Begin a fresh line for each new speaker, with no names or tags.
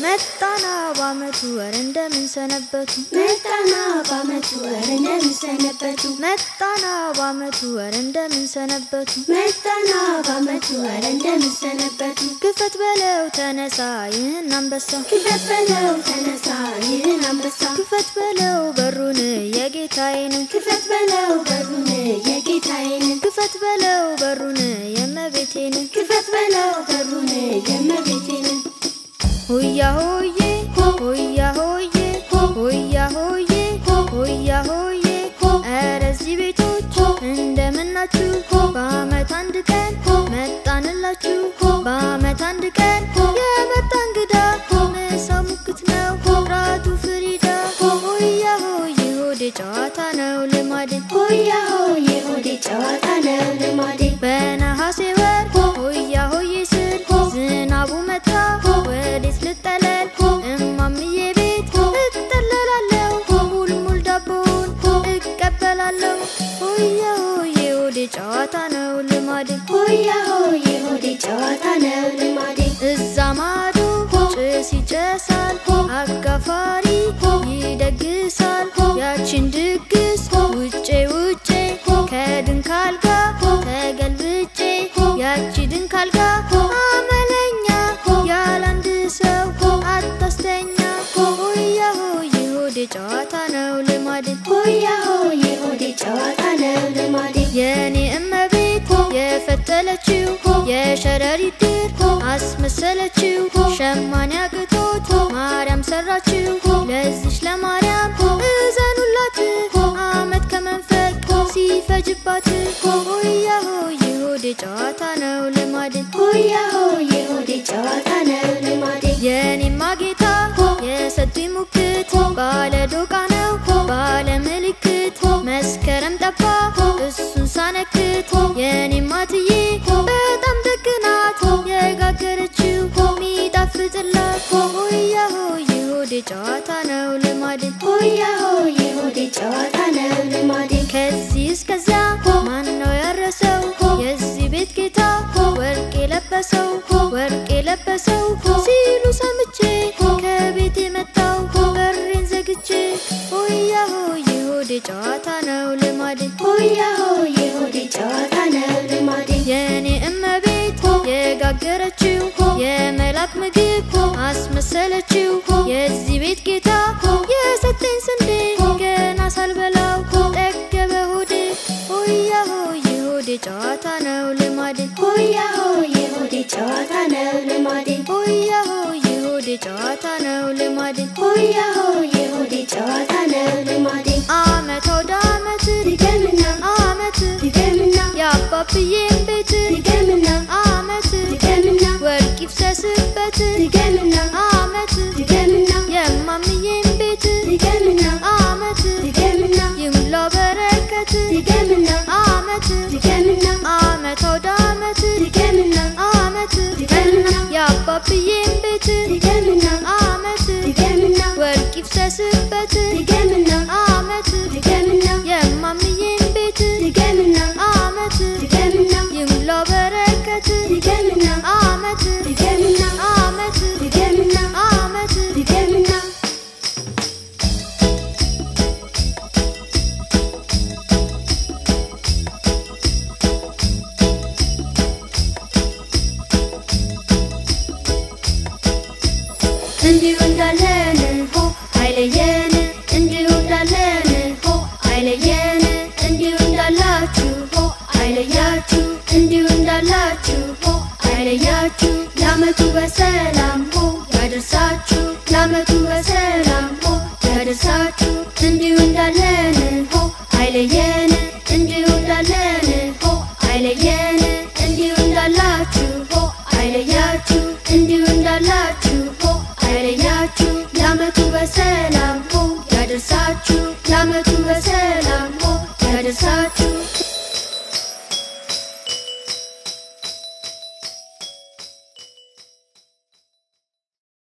መጣና በአመቱ ወር እንደምንሰነበቱ
መጣና በአመቱ ወር እንደምንሰነበቱ
መጣና በአመቱ ወር እንደምንሰነበቱ
መጣና በአመቱ ወር እንደምንሰነበቱ
ክፈት በለው ተነሳ ይህን አንበሳ
ክፈት በለው ተነሳ ይህን አንበሳ
ክፈት በለው በሩን የጌታዬን
ክፈት በለው በሩን የጌታዬን
ክፈት በለው በሩን የእመቤቴን
ክፈት በለው በሩን የእመቤቴን
ሙክት ነው ፍሪዳ። ሆያ ጨዋታ
ሆያ
ነው ልማዴ
ሆያ ሆዬ ሆዴ ጨዋታ ነው ልማዴ
እዛ ማዶ ጭስ ይጨሳል አጋፋሪ ይደግሳል ያችን ድግስ ውጬ ውጬ ከድንካል ጋር ተገልብጬ ያቺ ድንካል ጋር አመለኛ ያላንድ ሰው አታስተኛ ሆያ ሆዬ ሆዴ ጨዋታ ነው ልማዴ
ሆያ ሆዬ ሆዴ ጨዋታ ነው ልማዴ
የኔ እመቤት የፈተለችው የሸረሪት ድር አስመሰለችው ሸማኔ አቅቶት ማርያም ሰራችው ለዚች ለማርያም እዘኑላት አመት ከመንፈቅ ሲፈጅባት ሆያ ሆዬ ሆዴ ጨዋታ ነው ልማዴ
ሆያ ሆዬ
ጨዋታ ነው ልማዴ።
ሆያ ሆዬ ሆዴ ጨዋታ ነው ልማዴ።
ከዚህ እስከዚያ ማን ነው ያረሰው? የዚህ ቤት ጌታ ወርቅ የለበሰው ወርቅ የለበሰው ሲሉ ሰምቼ ከቤት የመጣው በሬን ዘግቼ ሆያ ሆዬ ሆዴ ጨዋታ ነው ልማዴ።
ሆያ ሆዬ ሆዴ ጨዋታ ነው ልማዴ።
የኔ እመቤት የጋገረችው የመላክ ምግብ አስመሰለችው ጨዋታ ነው ልማዴ።
ሆያ ሆዬ ጨዋታ ነው ልማዴ።
ሆያ የሆዴ ጨዋታ ነው ልማዴ።
ሆያ ሆዬ ጨዋታ ነው ልማዴ።
አመት ወደ አመት ድገምና አመት ድገምና የአባብዬን ቤት ድገምና አመት ድገምና ወርቅ ይፍሰስበት ድገም እንዲሁ እንዳለን ሆ አይለየን እንዲሁ እንዳለን ሆ አይለየን እንዲሁ እንዳላችሁ ሆ አይለያችሁ እንዲሁ እንዳላችሁ ሆ አይለያችሁ። ለአመቱ በሰላም ሆ ያደርሳችሁ ለአመቱ በሰላም ሆ ያደርሳችሁ። እንዲሁ እንዳለን ሆ አይለየን እንዲሁ እንዳለን ሆ አይለየን እንዲሁ እንዳላችሁ ሆ አይለያችሁ። እንዲሁ እንዳላችሁ dalammu Tiada satu